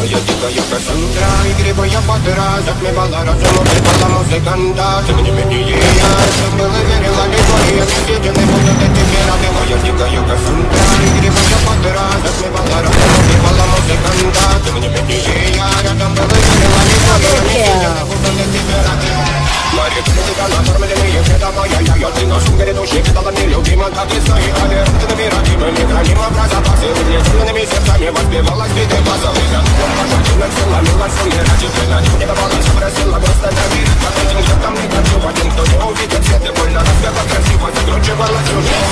Моя дикая косынка Игриво я подра, затмевала разум Убивала музыканта, ты не менее я Забыла, верила, любовь, съедены будут эти пираты Моя дикая косынка Игриво я подра, затмевала разум Убивала музыканта, ты не менее я Забыла, верила, любовь, съедены будут эти пираты Мои критика накормленные предомоя Я ее ты на шум грядущий Стала нелюбима, как и свои Алерты на пирамиды Мы не храним образа Пасы выгляденными сердцами Воспевалась битый базовый para la